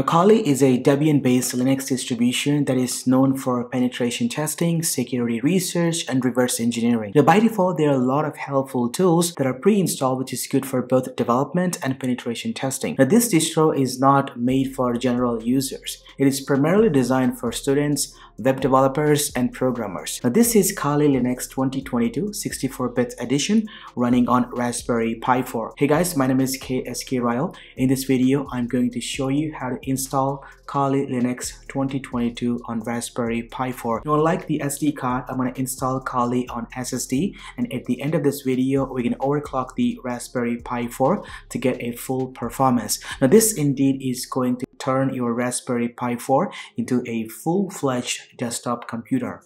Now, Kali is a Debian-based Linux distribution that is known for penetration testing, security research, and reverse engineering. Now, by default, there are a lot of helpful tools that are pre-installed which is good for both development and penetration testing. Now, this distro is not made for general users. It is primarily designed for students, web developers, and programmers. Now, this is Kali Linux 2022 64-bit edition running on Raspberry Pi 4. Hey guys, my name is KSK Royal. In this video, I'm going to show you how to install Kali Linux 2022 on Raspberry Pi 4. Now, unlike the SD card, I'm going to install Kali on SSD and at the end of this video, we can overclock the Raspberry Pi 4 to get a full performance. Now, this indeed is going to turn your Raspberry Pi 4 into a full-fledged desktop computer.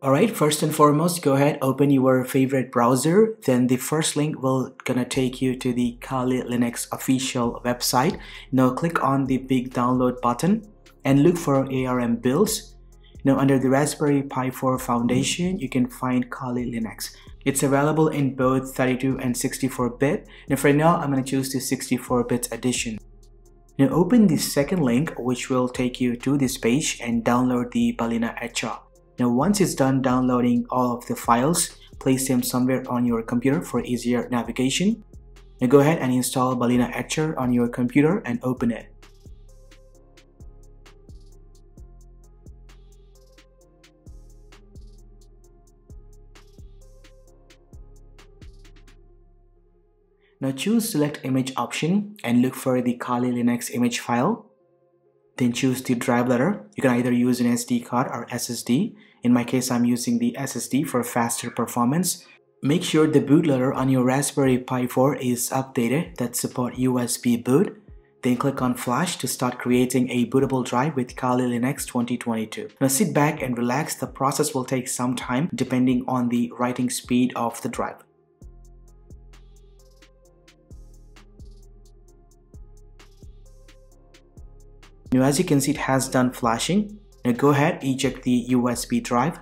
Alright, first and foremost, go ahead, open your favorite browser. Then the first link will gonna take you to the Kali Linux official website. Now click on the big download button and look for ARM builds. Now under the Raspberry Pi 4 Foundation, you can find Kali Linux. It's available in both 32 and 64-bit. Now for now, I'm gonna choose the 64-bit edition. Now open the second link which will take you to this page and download the Balena Etcher. Now once it's done downloading all of the files, place them somewhere on your computer for easier navigation. Now go ahead and install Balena Etcher on your computer and open it. Now choose select image option and look for the Kali Linux image file. Then choose the drive letter. You can either use an SD card or SSD. In my case, I'm using the SSD for faster performance. Make sure the bootloader on your Raspberry Pi 4 is updated that support USB boot. Then click on Flash to start creating a bootable drive with Kali Linux 2022. Now sit back and relax, the process will take some time depending on the writing speed of the drive. Now as you can see it has done flashing. Now go ahead eject the USB drive.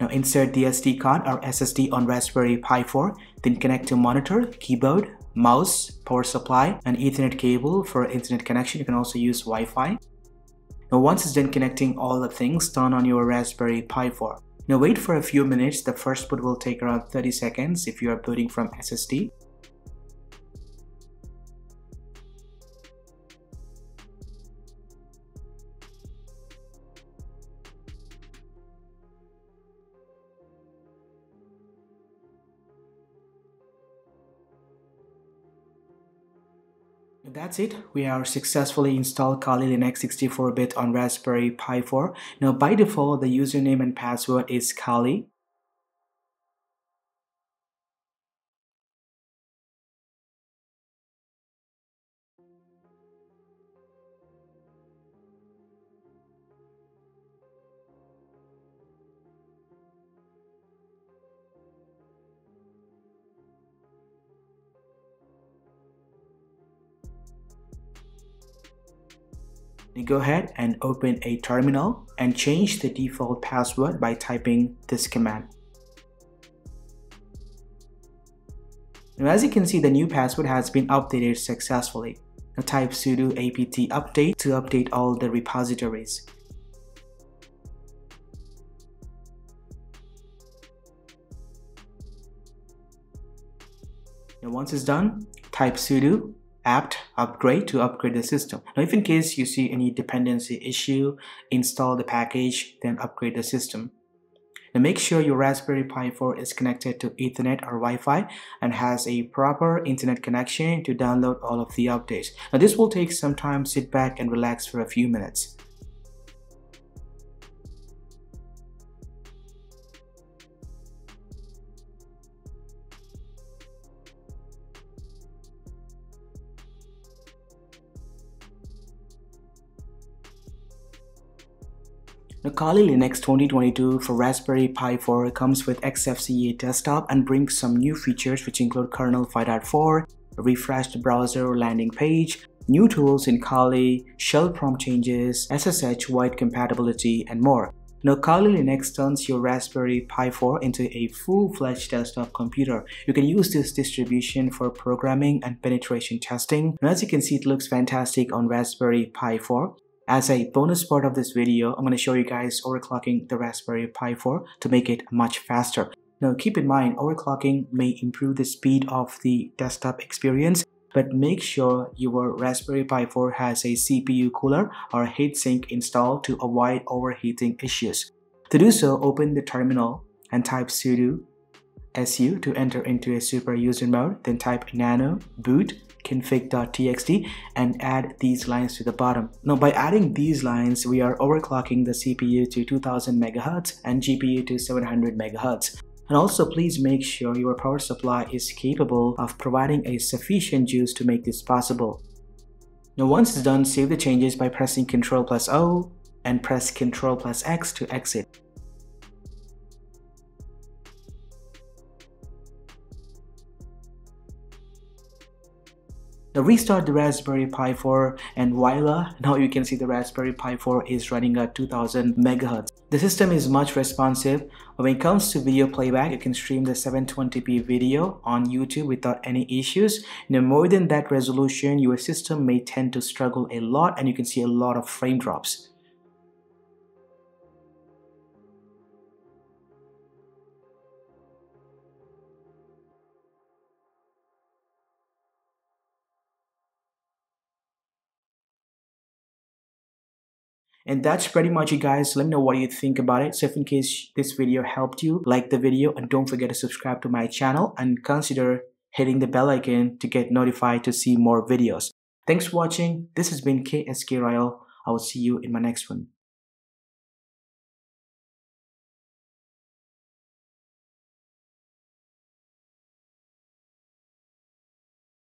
Now insert the SD card or SSD on Raspberry Pi 4, then connect to monitor, keyboard, mouse, power supply, and Ethernet cable for internet connection. You can also use Wi-Fi. Now once it's done connecting all the things, turn on your Raspberry Pi 4. Now wait for a few minutes, the first boot will take around 30 seconds if you are booting from SSD. That's it. We are successfully installed Kali Linux 64-bit on Raspberry Pi 4. Now by default, the username and password is Kali. Go ahead and open a terminal and change the default password by typing this command. Now as you can see the new password has been updated successfully. Now type sudo apt update to update all the repositories. Now once it's done, type sudo apt upgrade to upgrade the system. Now, if in case you see any dependency issue, install the package, then upgrade the system. Now make sure your Raspberry Pi 4 is connected to Ethernet or Wi-Fi and has a proper internet connection to download all of the updates. Now this will take some time, sit back and relax for a few minutes. The Kali Linux 2022 for Raspberry Pi 4 comes with XFCE desktop and brings some new features which include kernel 5.4, refreshed browser landing page, new tools in Kali, shell prompt changes, SSH wide compatibility, and more. Now Kali Linux turns your Raspberry Pi 4 into a full-fledged desktop computer. You can use this distribution for programming and penetration testing. As you can see, it looks fantastic on Raspberry Pi 4. As a bonus part of this video, I'm going to show you guys overclocking the Raspberry Pi 4 to make it much faster. Now keep in mind, overclocking may improve the speed of the desktop experience, but make sure your Raspberry Pi 4 has a CPU cooler or heatsink installed to avoid overheating issues. To do so, open the terminal and type sudo su to enter into a super user mode, then type nano boot config.txt and add these lines to the bottom. Now by adding these lines, we are overclocking the CPU to 2000 MHz and GPU to 700 MHz. And also please make sure your power supply is capable of providing a sufficient juice to make this possible. Now once it's done, save the changes by pressing Ctrl plus O and press Ctrl plus X to exit. Now restart the Raspberry Pi 4 and voila, now you can see the Raspberry Pi 4 is running at 2000 megahertz. The system is much responsive. When it comes to video playback, you can stream the 720p video on YouTube without any issues. Now more than that resolution, your system may tend to struggle a lot and you can see a lot of frame drops. And that's pretty much it guys. Let me know what you think about it. So if in case this video helped you, like the video and don't forget to subscribe to my channel and consider hitting the bell icon to get notified to see more videos. Thanks for watching. This has been KSK Royal. I will see you in my next one.